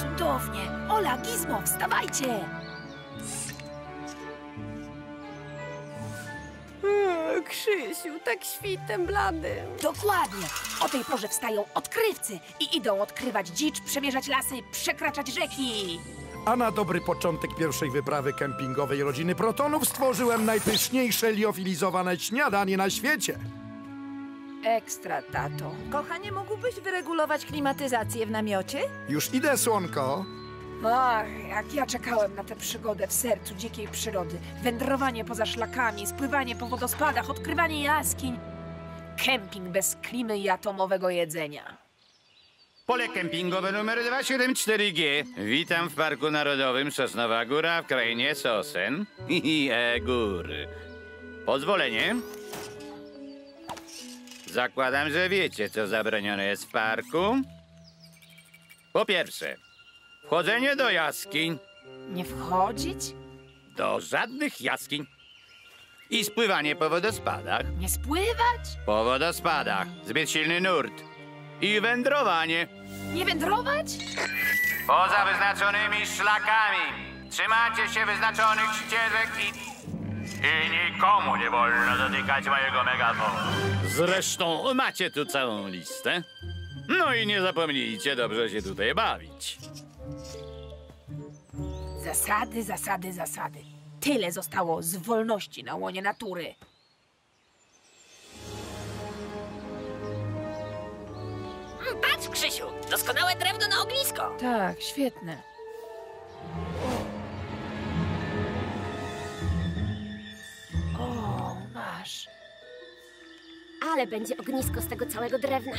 cudownie! Ola, Gizmo, wstawajcie! Mm, Krzysiu, tak świtem bladym. Dokładnie! O tej porze wstają odkrywcy i idą odkrywać dzicz, przemierzać lasy, przekraczać rzeki. A na dobry początek pierwszej wyprawy kempingowej rodziny Protonów stworzyłem najpyszniejsze liofilizowane śniadanie na świecie. Ekstra, tato. Kochanie, mógłbyś wyregulować klimatyzację w namiocie? Już idę, słonko. Ach, jak ja czekałem na tę przygodę w sercu dzikiej przyrody. Wędrowanie poza szlakami, spływanie po wodospadach, odkrywanie jaskiń. Kemping bez klimy i atomowego jedzenia. Pole kempingowe numer 274G. Witam w Parku Narodowym Sosnowa Góra w krainie Sosen i e góry. Pozwolenie? Zakładam, że wiecie, co zabronione jest w parku. Po pierwsze, wchodzenie do jaskiń, Nie wchodzić? do żadnych jaskiń. I spływanie po wodospadach, Nie spływać? po wodospadach, zbyt silny nurt. I wędrowanie. Nie wędrować? Poza wyznaczonymi szlakami. Trzymacie się wyznaczonych ścieżek i... I nikomu nie wolno dotykać mojego megafonu. Zresztą macie tu całą listę. No i nie zapomnijcie dobrze się tutaj bawić. Zasady, zasady, zasady. Tyle zostało z wolności na łonie natury. Patrz, Krzysiu, doskonałe drewno na ognisko. Tak, świetne. Ale będzie ognisko z tego całego drewna.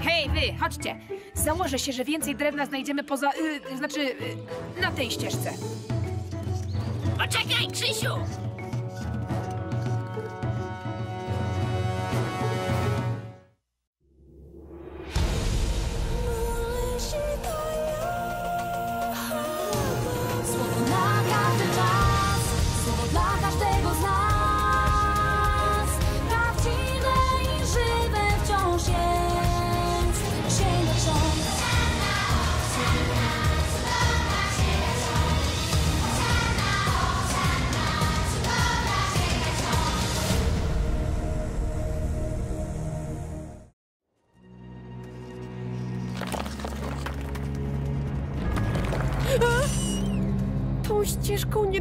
Hej, wy, chodźcie. Założę się, że więcej drewna znajdziemy poza... Y, znaczy, y, na tej ścieżce. Poczekaj, Krzysiu!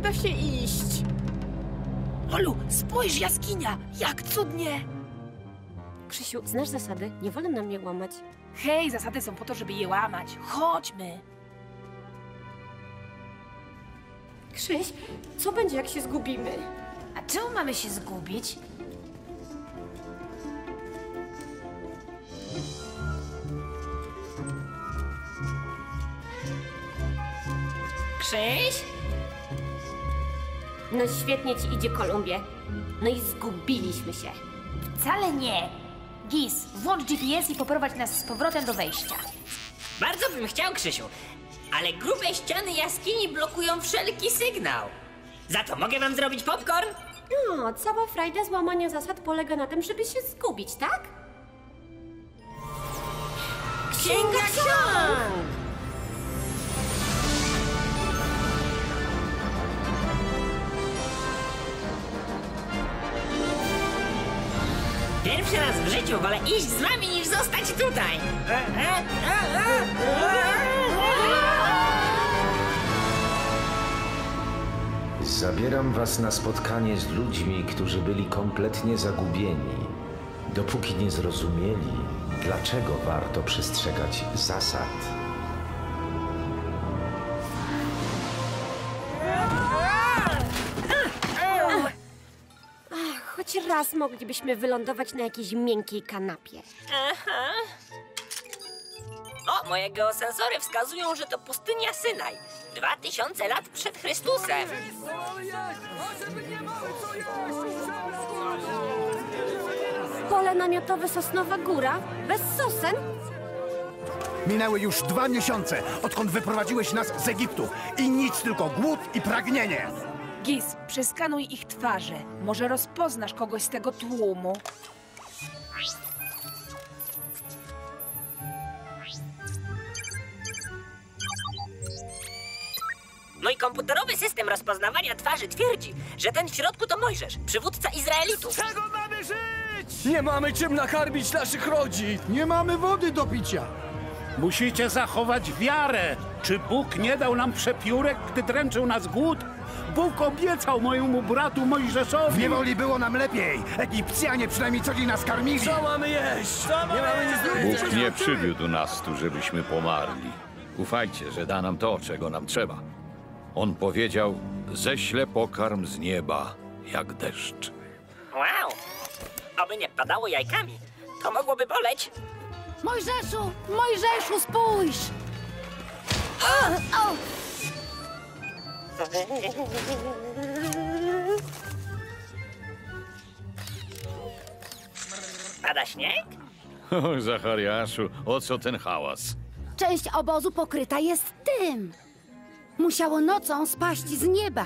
Da się iść. Olu, spójrz, jaskinia! Jak cudnie! Krzysiu, znasz zasady? Nie wolno nam je łamać. Hej, zasady są po to, żeby je łamać. Chodźmy. Krzyś, co będzie, jak się zgubimy? A czemu mamy się zgubić? Krzyś? No świetnie ci idzie, Kolumbie. No i zgubiliśmy się. Wcale nie. Gis, włącz GPS i poprowadź nas z powrotem do wejścia. Bardzo bym chciał, Krzysiu, ale grube ściany jaskini blokują wszelki sygnał. Za to mogę wam zrobić popcorn? No, cała frajda złamania zasad polega na tym, żeby się zgubić, tak? Księga ksiąg! Pierwszy raz w życiu wolę iść z wami niż zostać tutaj. Zabieram was na spotkanie z ludźmi, którzy byli kompletnie zagubieni, dopóki nie zrozumieli, dlaczego warto przestrzegać zasad. Raz moglibyśmy wylądować na jakiejś miękkiej kanapie. O, moje geosensory wskazują, że to pustynia Synaj. Dwa tysiące lat przed Chrystusem. Pole namiotowe Sosnowa Góra? Bez sosen? Minęły już dwa miesiące, odkąd wyprowadziłeś nas z Egiptu. I nic, tylko głód i pragnienie. Giz, przeskanuj ich twarze. Może rozpoznasz kogoś z tego tłumu. No Mój komputerowy system rozpoznawania twarzy twierdzi, że ten w środku to Mojżesz, przywódca Izraelitów. Czego mamy żyć? Nie mamy czym nakarmić naszych rodzin. Nie mamy wody do picia. Musicie zachować wiarę. Czy Bóg nie dał nam przepiórek, gdy dręczył nas głód? Bóg obiecał mojemu bratu W Mojżeszowi. niewoli było nam lepiej. Egipcjanie przynajmniej co dzień nas karmili. Co mamy jeść? Nie mamy do jedzenia. Bóg nie przywiódł nas tu, żebyśmy pomarli. Ufajcie, że da nam to, czego nam trzeba. On powiedział, ześlę pokarm z nieba, jak deszcz. Wow! Oby nie padało jajkami. To mogłoby boleć. Mojżeszu, Mojżeszu, spójrz! Pada śnieg? O, Zachariaszu, o co ten hałas? część obozu pokryta jest tym. Musiało nocą spaść z nieba.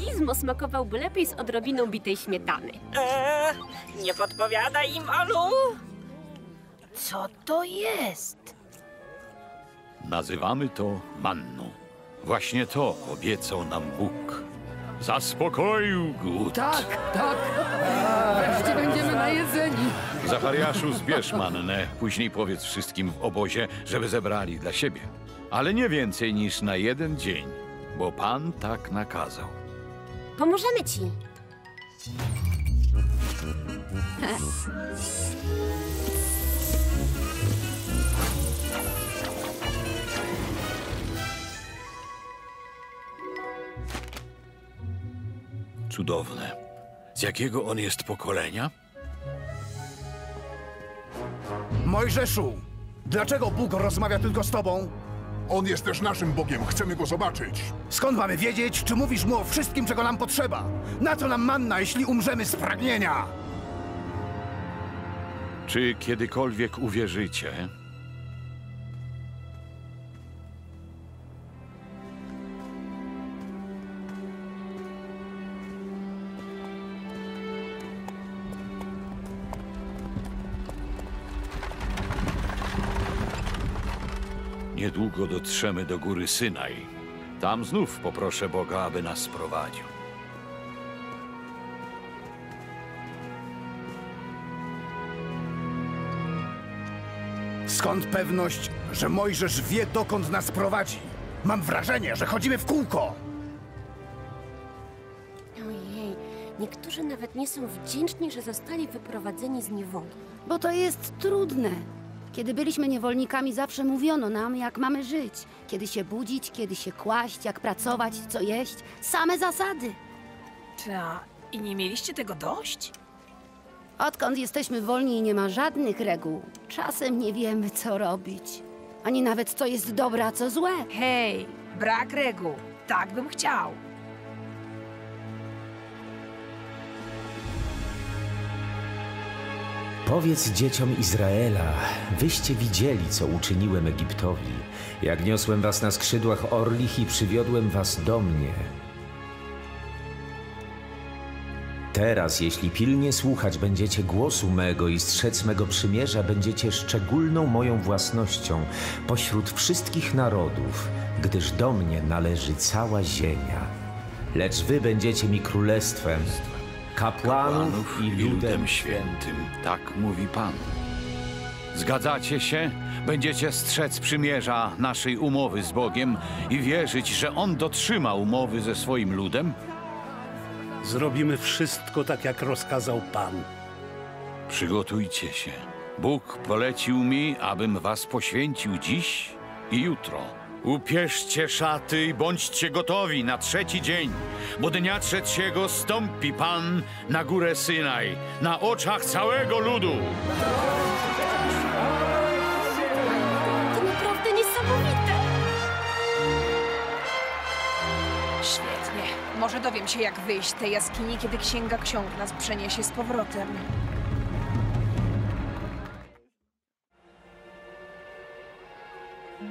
Gizmo smakowałby lepiej z odrobiną bitej śmietany. Eee, nie podpowiadaj im, Olu! Co to jest? Nazywamy to manną. Właśnie to obiecał nam Bóg. Zaspokoił głód. Tak, tak. Wreszcie będziemy najedzeni. Zachariaszu, zbierz mannę. Później powiedz wszystkim w obozie, żeby zebrali dla siebie. Ale nie więcej niż na jeden dzień, bo Pan tak nakazał. Pomożemy ci. Cudowne. Z jakiego on jest pokolenia? Mojżeszu, dlaczego Bóg rozmawia tylko z tobą? On jest też naszym Bogiem, chcemy go zobaczyć. Skąd mamy wiedzieć, czy mówisz mu o wszystkim, czego nam potrzeba? Na co nam manna, jeśli umrzemy z pragnienia? Czy kiedykolwiek uwierzycie? Niedługo dotrzemy do góry Synaj. Tam znów poproszę Boga, aby nas prowadził. Skąd pewność, że Mojżesz wie, dokąd nas prowadzi? Mam wrażenie, że chodzimy w kółko. Ojej, niektórzy nawet nie są wdzięczni, że zostali wyprowadzeni z niewoli. Bo to jest trudne. Kiedy byliśmy niewolnikami, zawsze mówiono nam, jak mamy żyć. Kiedy się budzić, kiedy się kłaść, jak pracować, co jeść. Same zasady. Ta, i nie mieliście tego dość? Odkąd jesteśmy wolni, nie ma żadnych reguł. Czasem nie wiemy, co robić. Ani nawet, co jest dobre, a co złe. Hej, brak reguł. Tak bym chciał. Powiedz dzieciom Izraela, wyście widzieli, co uczyniłem Egiptowi, jak niosłem was na skrzydłach orlich i przywiodłem was do mnie. Teraz, jeśli pilnie słuchać będziecie głosu mego i strzec mego przymierza, będziecie szczególną moją własnością pośród wszystkich narodów, gdyż do mnie należy cała ziemia. Lecz wy będziecie mi królestwem, kapłanów, i ludem świętym. świętym, tak mówi Pan. Zgadzacie się? Będziecie strzec przymierza naszej umowy z Bogiem i wierzyć, że On dotrzyma umowy ze swoim ludem? Zrobimy wszystko tak, jak rozkazał Pan. Przygotujcie się. Bóg polecił mi, abym was poświęcił dziś i jutro. Upierzcie szaty i bądźcie gotowi na trzeci dzień, bo dnia trzeciego stąpi Pan na górę Synaj, na oczach całego ludu. To naprawdę niesamowite. Świetnie. Może dowiem się, jak wyjść z tej jaskini, kiedy księga ksiąg nas przeniesie z powrotem.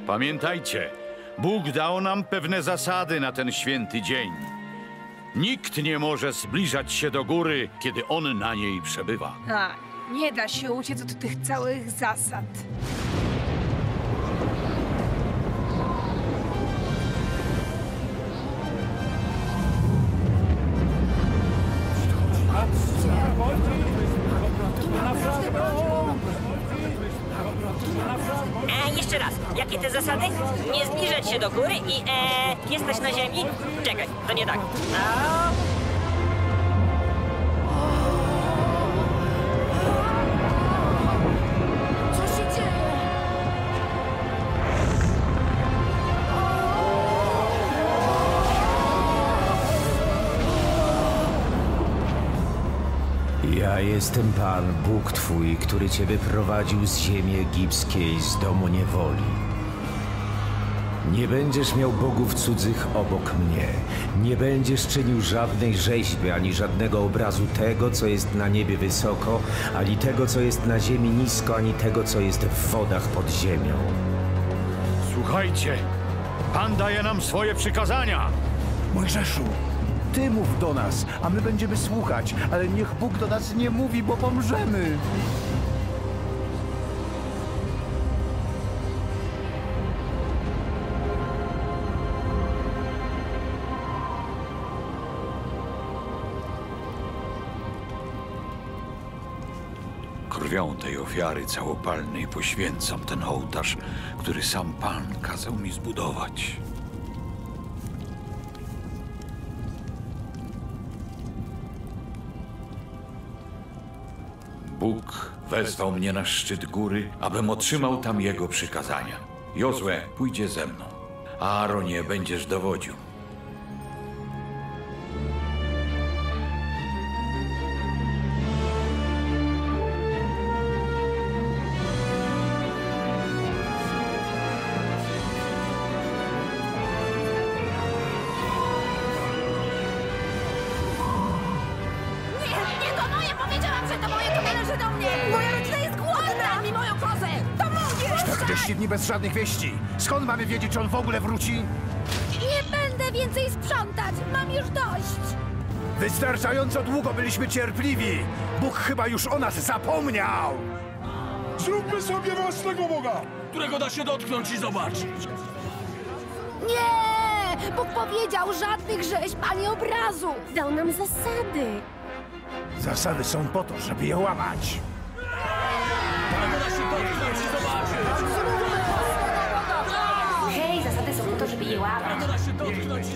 Pamiętajcie, Bóg dał nam pewne zasady na ten święty dzień. Nikt nie może zbliżać się do góry, kiedy On na niej przebywa. A, nie da się uciec od tych całych zasad. Się do góry i e, jesteś na ziemi? Czekaj, to nie tak. A, Co się dzieje? Ja jestem Pan, Bóg Twój, który Cię wyprowadził z ziemi egipskiej, z domu niewoli. Nie będziesz miał bogów cudzych obok mnie. Nie będziesz czynił żadnej rzeźby, ani żadnego obrazu tego, co jest na niebie wysoko, ani tego, co jest na ziemi nisko, ani tego, co jest w wodach pod ziemią. Słuchajcie, Pan daje nam swoje przykazania. Mojżeszu, ty mów do nas, a my będziemy słuchać, ale niech Bóg do nas nie mówi, bo pomrzemy. Krwią tej ofiary całopalnej poświęcam ten ołtarz, który sam Pan kazał mi zbudować. Bóg wezwał mnie na szczyt góry, abym otrzymał tam Jego przykazania. Jozue pójdzie ze mną, a Aaronie będziesz dowodził. Żadnych wieści. Skąd mamy wiedzieć, czy on w ogóle wróci? Nie będę więcej sprzątać! Mam już dość! Wystarczająco długo byliśmy cierpliwi. Bóg chyba już o nas zapomniał. Zróbmy sobie własnego Boga! Którego da się dotknąć i zobaczyć. Nie! Bóg powiedział żadnych rzeźb ani obrazu! Dał nam zasady. Zasady są po to, żeby je łamać. Którego da się dotknąć i zobaczyć.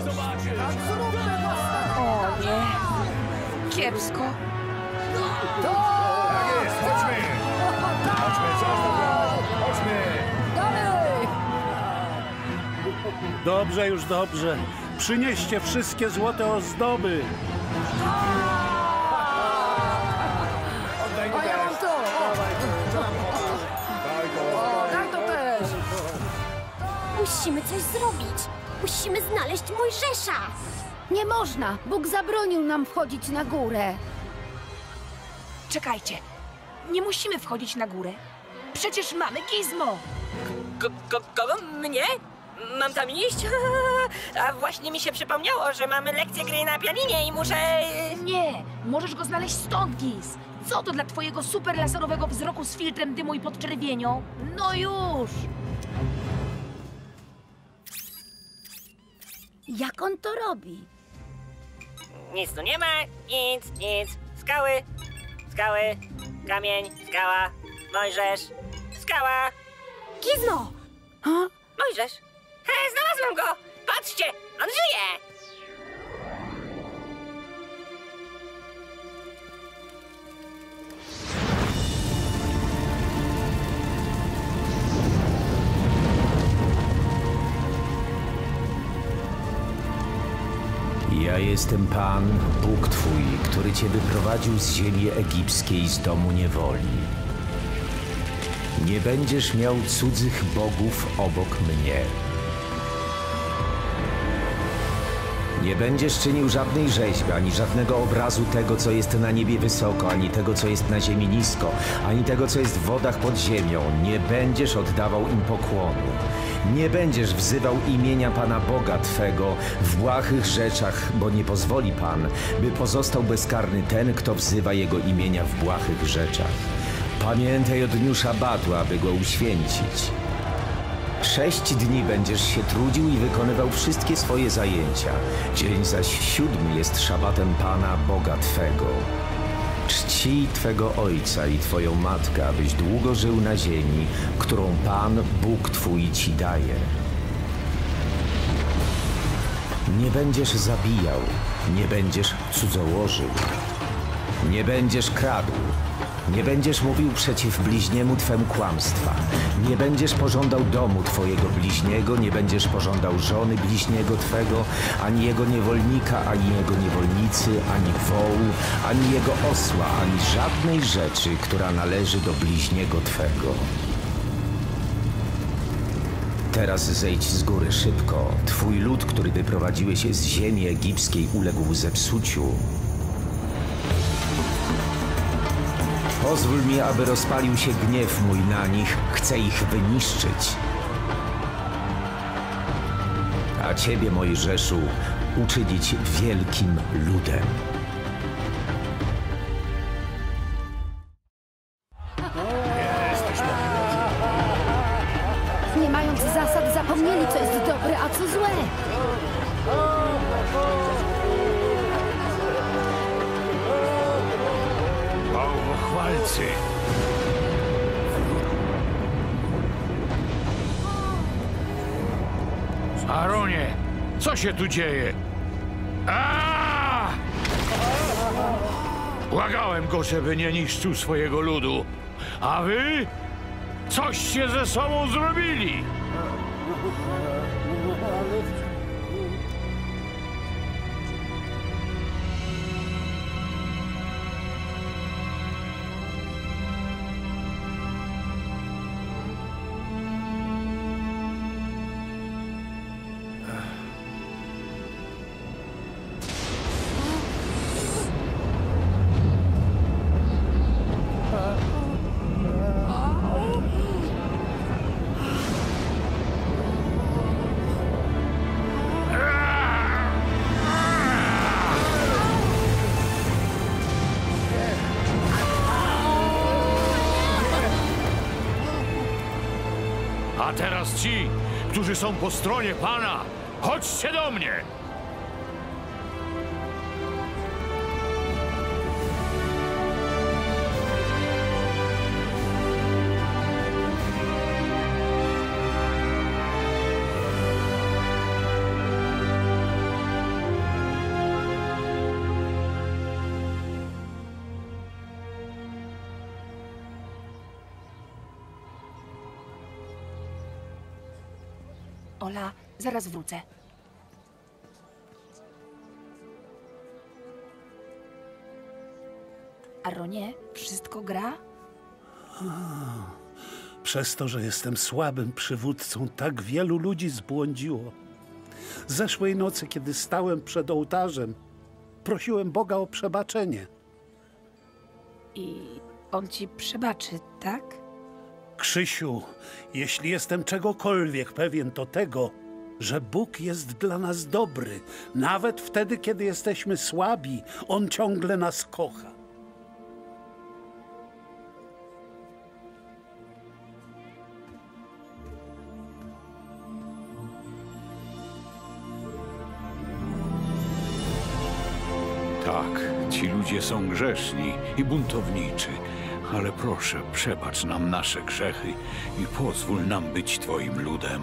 Zobaczyć. O nie. Kiepsko. Tak. Dobrze, już dobrze. Przynieście wszystkie złote ozdoby. Musimy coś zrobić. Musimy znaleźć Mojżesza. Nie można. Bóg zabronił nam wchodzić na górę. Czekajcie. Nie musimy wchodzić na górę. Przecież mamy gizmo. ko, ko, kogo? Mnie? Mam tam iść? A właśnie mi się przypomniało, że mamy lekcję gry na pianinie i muszę... Nie, możesz go znaleźć stąd, Giz. Co to dla twojego super laserowego wzroku z filtrem dymu i podczerwienią? No już! Jak on to robi? Nic tu nie ma, nic, nic. Skały, skały, kamień, skała, Mojżesz, skała. Gizmo! Mojżesz. He, znalazłem go! Patrzcie, on żyje! Ja jestem Pan, Bóg Twój, który Cię wyprowadził z ziemi egipskiej, z domu niewoli. Nie będziesz miał cudzych bogów obok mnie. Nie będziesz czynił żadnej rzeźby, ani żadnego obrazu tego, co jest na niebie wysoko, ani tego, co jest na ziemi nisko, ani tego, co jest w wodach pod ziemią. Nie będziesz oddawał im pokłonu. Nie będziesz wzywał imienia Pana Boga Twego w błahych rzeczach, bo nie pozwoli Pan, by pozostał bezkarny ten, kto wzywa Jego imienia w błahych rzeczach. Pamiętaj o dniu szabatu, aby go uświęcić. Sześć dni będziesz się trudził i wykonywał wszystkie swoje zajęcia. Dzień zaś siódmy jest szabatem Pana Boga Twego. Czcij Twego ojca i Twoją matkę, abyś długo żył na ziemi, którą Pan, Bóg Twój Ci daje. Nie będziesz zabijał, nie będziesz cudzołożył, nie będziesz kradł, nie będziesz mówił przeciw bliźniemu Twemu kłamstwa, nie będziesz pożądał domu Twojego bliźniego, nie będziesz pożądał żony bliźniego Twego, ani jego niewolnika, ani jego niewolnicy, ani wołu, ani jego osła, ani żadnej rzeczy, która należy do bliźniego Twego. Teraz zejdź z góry szybko. Twój lud, który wyprowadziłeś z ziemi egipskiej, uległ zepsuciu. Pozwól mi, aby rozpalił się gniew mój na nich. Chcę ich wyniszczyć. A ciebie, Mojżeszu, uczynić wielkim ludem. Się tu dzieje? Aaaa! Błagałem go, żeby nie niszczył swojego ludu. A wy? Coście ze sobą zrobili! Są po stronie Pana, chodźcie do mnie! Zaraz wrócę. Aronie, wszystko gra? Przez to, że jestem słabym przywódcą, tak wielu ludzi zbłądziło. Zeszłej nocy, kiedy stałem przed ołtarzem, prosiłem Boga o przebaczenie. I on ci przebaczy, tak? Krzysiu, jeśli jestem czegokolwiek pewien, to tego, że Bóg jest dla nas dobry. Nawet wtedy, kiedy jesteśmy słabi, On ciągle nas kocha. Tak, ci ludzie są grzeszni i buntowniczy, ale proszę, przebacz nam nasze grzechy i pozwól nam być Twoim ludem.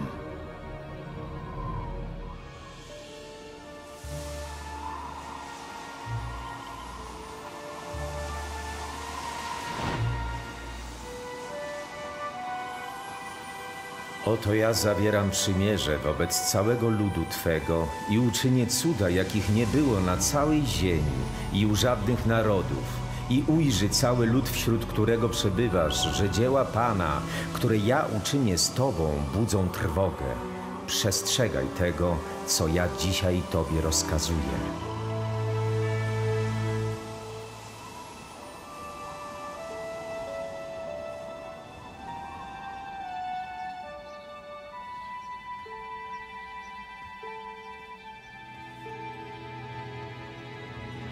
Oto ja zawieram przymierze wobec całego ludu Twego i uczynię cuda, jakich nie było na całej ziemi i u żadnych narodów. I ujrzy cały lud, wśród którego przebywasz, że dzieła Pana, które ja uczynię z Tobą, budzą trwogę. Przestrzegaj tego, co ja dzisiaj Tobie rozkazuję.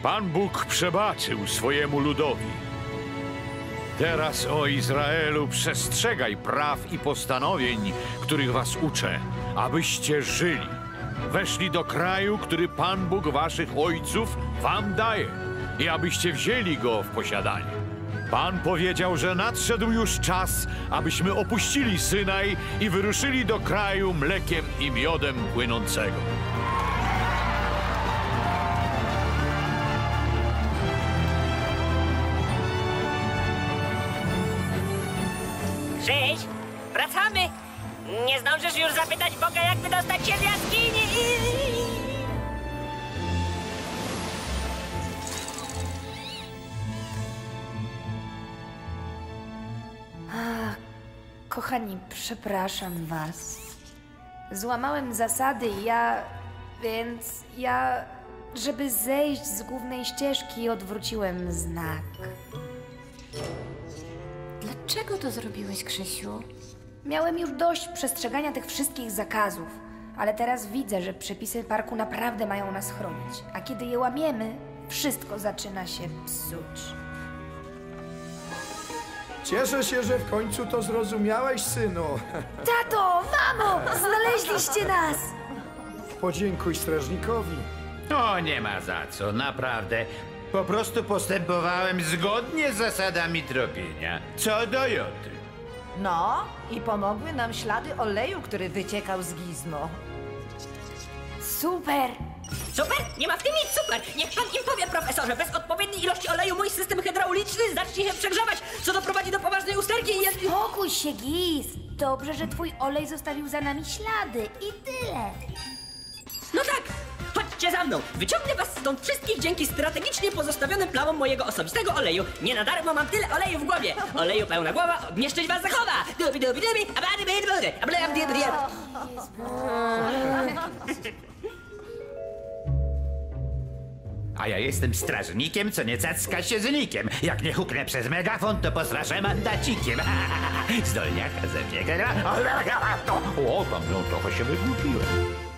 Pan Bóg przebaczył swojemu ludowi. Teraz, o Izraelu, przestrzegaj praw i postanowień, których was uczę, abyście żyli. Weszli do kraju, który Pan Bóg waszych ojców wam daje. i abyście wzięli go w posiadanie. Pan powiedział, że nadszedł już czas, abyśmy opuścili Synaj i wyruszyli do kraju mlekiem i miodem płynącego. Zapytać Boga, jak wydostać się z jaskini! A, kochani, przepraszam was. Złamałem zasady i ja. Więc ja. Żeby zejść z głównej ścieżki, odwróciłem znak. Dlaczego to zrobiłeś, Krzysiu? Miałem już dość przestrzegania tych wszystkich zakazów, ale teraz widzę, że przepisy parku naprawdę mają nas chronić. A kiedy je łamiemy, wszystko zaczyna się psuć. Cieszę się, że w końcu to zrozumiałeś, synu. Tato, mamo, znaleźliście nas! Podziękuj strażnikowi. O, nie ma za co, naprawdę. Po prostu postępowałem zgodnie z zasadami tropienia. Co do Joty. No, i pomogły nam ślady oleju, który wyciekał z gizmo. Super! Super? Nie ma w tym nic super! Niech pan im powie, profesorze, bez odpowiedniej ilości oleju mój system hydrauliczny zacznie się przegrzewać, co doprowadzi do poważnej usterki i... jest- Spokój się, Giz. Dobrze, że twój olej zostawił za nami ślady i tyle. Za mną! Wyciągnę was stąd wszystkich dzięki strategicznie pozostawionym plamom mojego osobistego oleju. Nie na darmo mam tyle oleju w głowie! Oleju pełna głowa, nieszczęść was zachowa! Dubi dubi dubi, abady bady bady, ablem di di A ja jestem strażnikiem, co nie cacka się z nikiem. Jak nie huknę przez megafon, to postraszę mandacikiem. Zdolniaka ze mnie gra. O, tam no, trochę się wygłupiłem.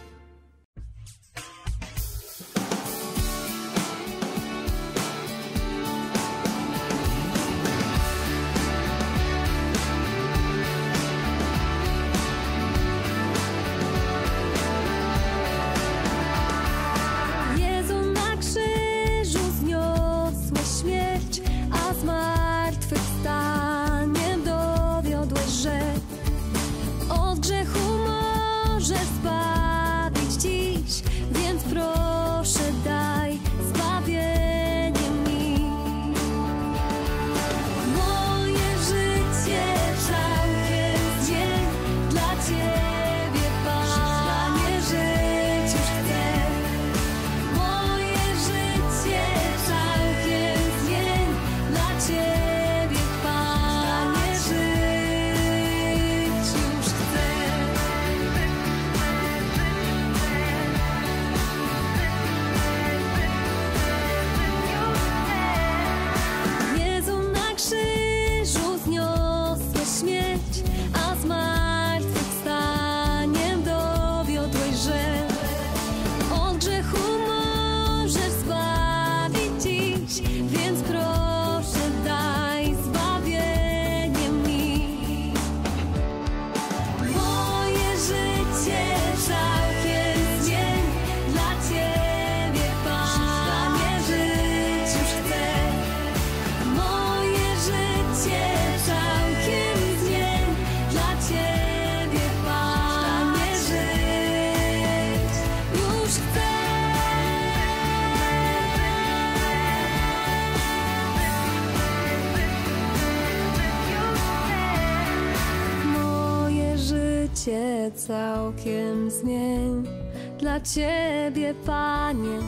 Dla Ciebie, Panie,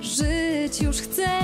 żyć już chcę.